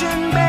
ocean. Baby.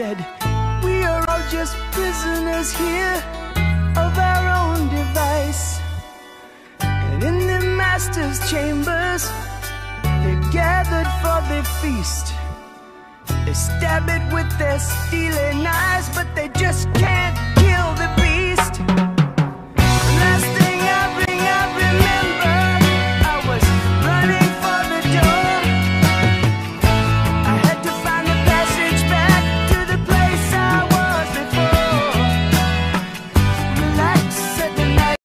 Said, We are all just prisoners here of our own device. And in the master's chambers, they're gathered for the feast. They stab it with their steely knives, but they just can't